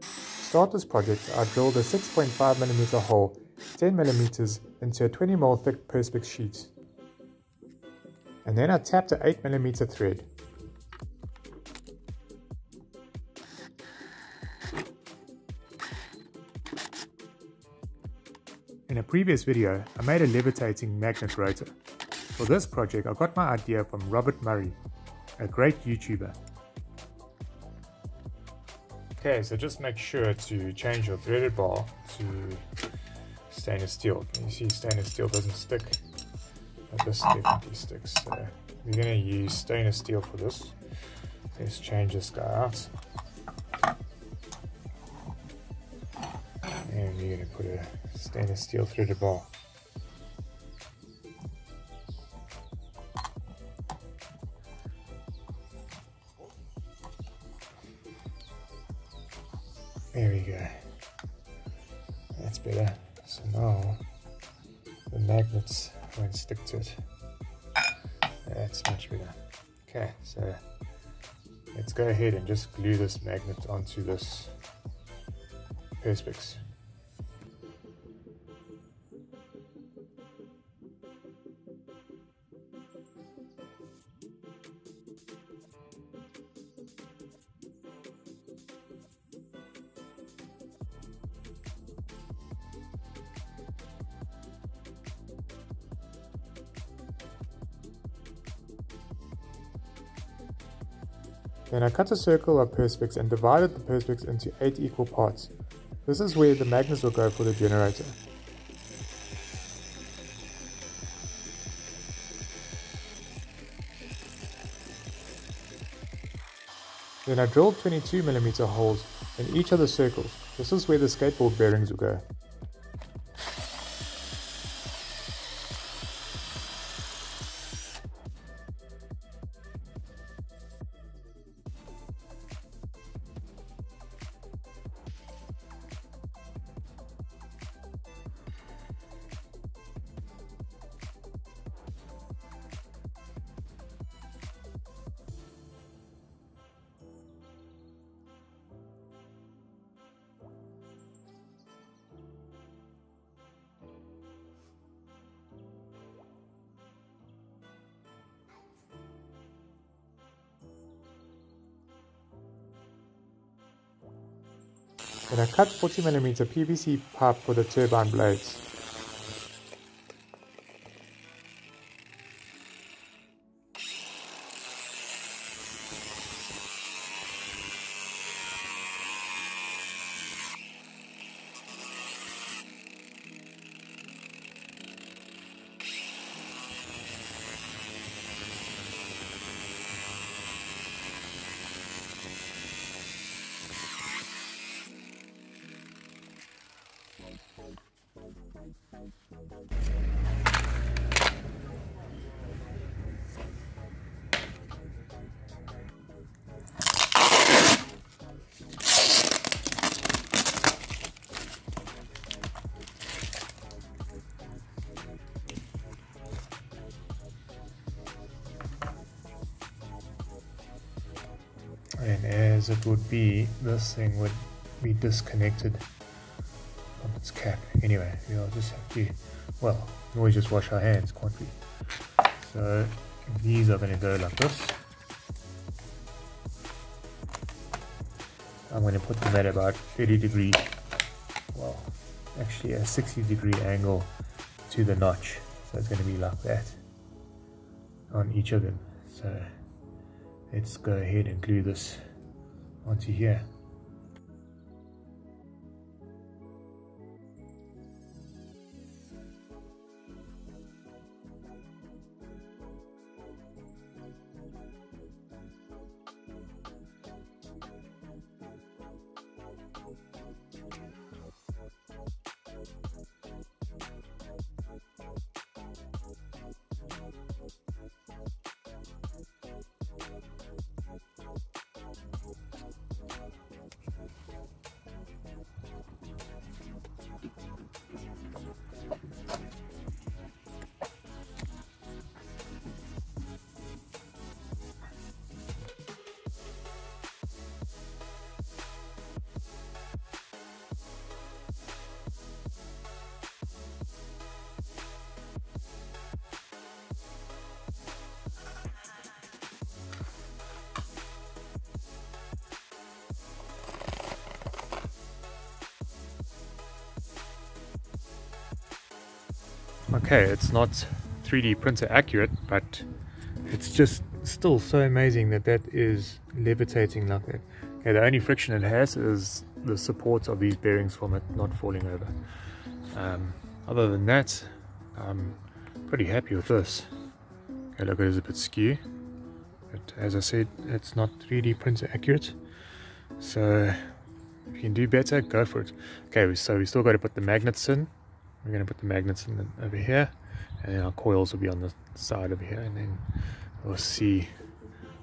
To start this project, I drilled a 6.5mm hole 10mm into a 20mm thick Perspex sheet. And then I tapped a 8mm thread. In a previous video, I made a levitating magnet rotor. For this project, I got my idea from Robert Murray, a great YouTuber. Okay, so just make sure to change your threaded bar to stainless steel. Can you see stainless steel doesn't stick? But this definitely sticks. So we're going to use stainless steel for this. Let's change this guy out. And going to put a stainless steel threaded bar. There we go. That's better. So now the magnets won't stick to it. That's much better. Okay, so let's go ahead and just glue this magnet onto this Perspex. Then I cut a circle of Perspex and divided the Perspex into 8 equal parts. This is where the magnets will go for the generator. Then I drilled 22mm holes in each of the circles. This is where the skateboard bearings will go. Then I cut 40mm PVC pipe for the turbine blades. As it would be this thing would be disconnected from its cap. Anyway we'll just have to well we always just wash our hands can't we? So these are going to go like this. I'm going to put them at about 30 degree well actually a 60 degree angle to the notch. So it's going to be like that on each of them. So let's go ahead and glue this onto here Okay, it's not 3D printer accurate, but it's just still so amazing that that is levitating like that. Okay, the only friction it has is the support of these bearings from it not falling over. Um, other than that, I'm pretty happy with this. Okay, look, it's a bit skew, but as I said, it's not 3D printer accurate. So if you can do better, go for it. Okay, so we still got to put the magnets in. We're going to put the magnets in over here, and our coils will be on the side over here, and then we'll see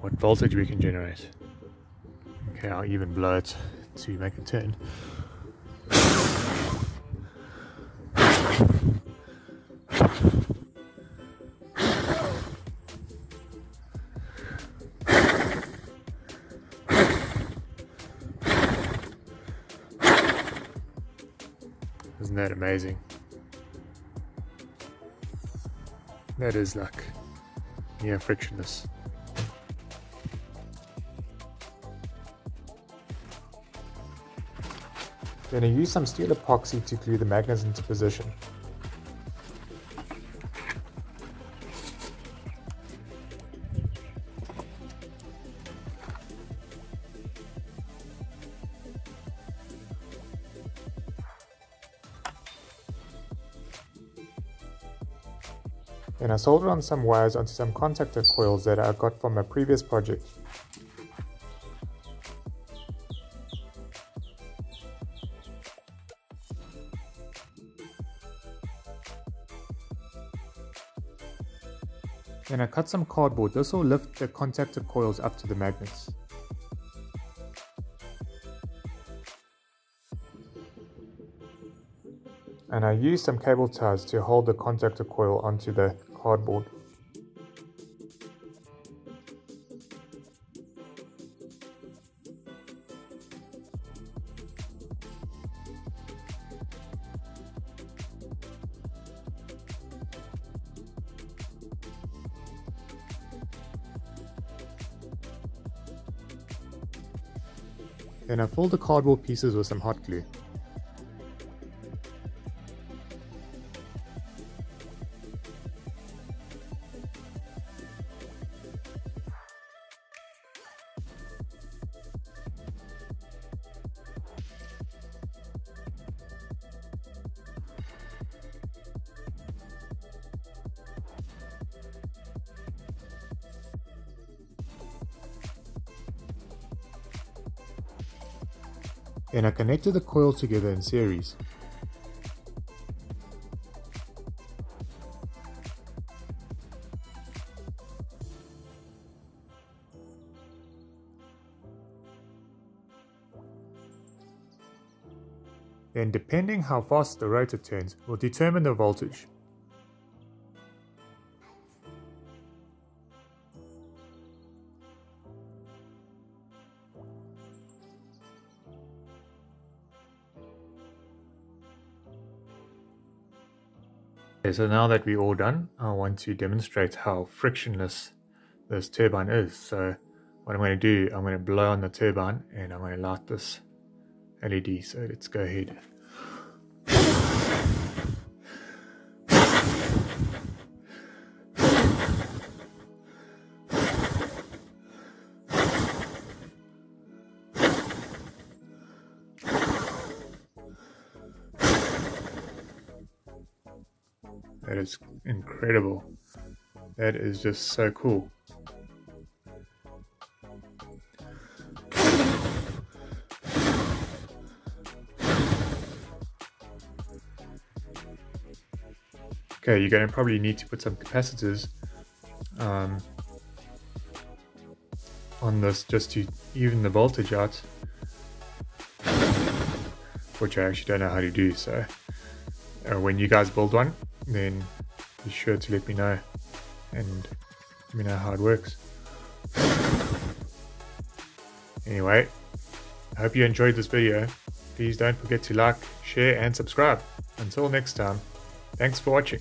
what voltage we can generate. Okay, I'll even blow it to make it turn. Isn't that amazing? That is luck. near frictionless. Then I use some steel epoxy to glue the magnets into position. Then I soldered on some wires onto some contactor coils that I got from a previous project. Then I cut some cardboard. This will lift the contactor coils up to the magnets. And I used some cable ties to hold the contactor coil onto the cardboard. Then I filled the cardboard pieces with some hot glue. Then I connected the coil together in series. Then depending how fast the rotor turns will determine the voltage. Okay, so now that we're all done, I want to demonstrate how frictionless this turbine is. So what I'm going to do, I'm going to blow on the turbine and I'm going to light this LED. So let's go ahead. That is incredible. That is just so cool. Okay, you're going to probably need to put some capacitors um, on this just to even the voltage out, which I actually don't know how to do. So uh, when you guys build one, then be sure to let me know and let me know how it works. Anyway, I hope you enjoyed this video. Please don't forget to like, share and subscribe. Until next time, thanks for watching.